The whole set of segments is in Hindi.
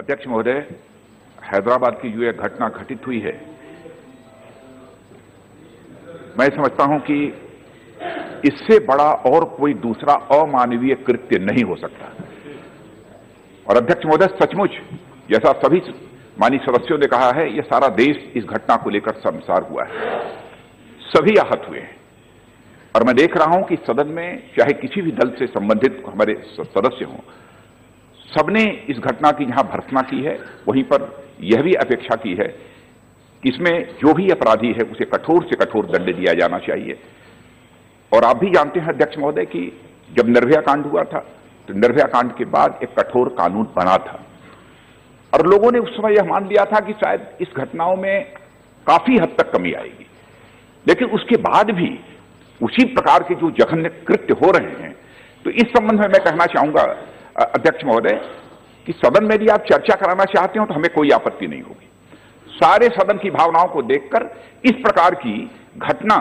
अध्यक्ष महोदय, हैदराबाद की जो यह घटना घटित हुई है। मैं समझता हूँ कि इससे बड़ा और कोई दूसरा अमानवीय कृत्य नहीं हो सकता। और अध्यक्ष महोदय, सचमुच जैसा सभी मानी सदस्यों ने कहा है यह सारा देश इस घटना को लेकर संसार हुआ है। सभी आहत हुए हैं। और मैं देख रहा हूँ कि सदन में चाहे किसी भी दल से संबंधित हमारे सदस्य हों सबने इस घटना की जहाँ भर्सना की है, वहीं पर यह भी अपेक्षा की है कि इसमें जो भी अपराधी है, उसे कठोर से कठोर दंड दिया जाना चाहिए। और आप भी जानते हैं अध्यक्ष महोदय कि जब निर्भया कांड हुआ था तो निर्भया कांड के बाद एक कठोर कानून बना था। और लोगों ने उस समय यह मान लिया था कि शायद इस घटनाओं में काफ़ी हद तक कमी आएगी। लेकिन उसके बाद भी उसी प्रकार के जो जघन्य कृत्य हो रहे हैं तो इस संबंध में मैं कहना चाहूँगा अध्यक्ष महोदय, कि सदन में यदि आप चर्चा कराना चाहते हो तो हमें कोई आपत्ति नहीं होगी। सारे सदन की भावनाओं को देखकर इस प्रकार की घटना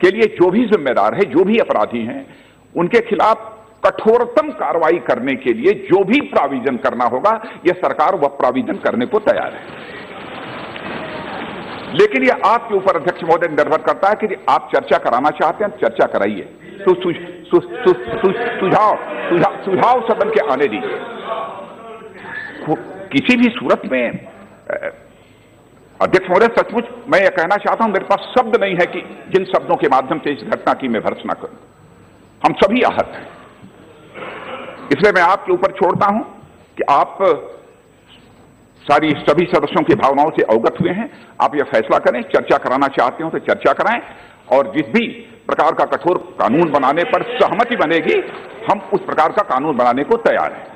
के लिए जो भी जिम्मेदार है, जो भी अपराधी हैं, उनके खिलाफ कठोरतम कार्रवाई करने के लिए जो भी प्राविजन करना होगा, यह सरकार वह प्राविजन करने को तैयार है। लेकिन यह आपके ऊपर अध्यक्ष महोदय निर्भर करता है कि आप चर्चा कराना चाहते हैं, चर्चा कराइए। सुझाव सुझाव सदन के आने दीजिए। किसी भी सूरत में अध्यक्ष महोदय, सचमुच मैं यह कहना चाहता हूँ, मेरे पास शब्द नहीं है कि जिन शब्दों के माध्यम से इस घटना की मैं भर्सना करूँ। हम सभी आहत हैं। इसलिए मैं आपके ऊपर छोड़ता हूँ कि आप सारी सभी सदस्यों की भावनाओं से अवगत हुए हैं। आप यह फैसला करें, चर्चा कराना चाहते हो तो चर्चा कराएँ। और जिस भी प्रकार का कठोर कानून बनाने पर सहमति बनेगी, हम उस प्रकार का कानून बनाने को तैयार हैं।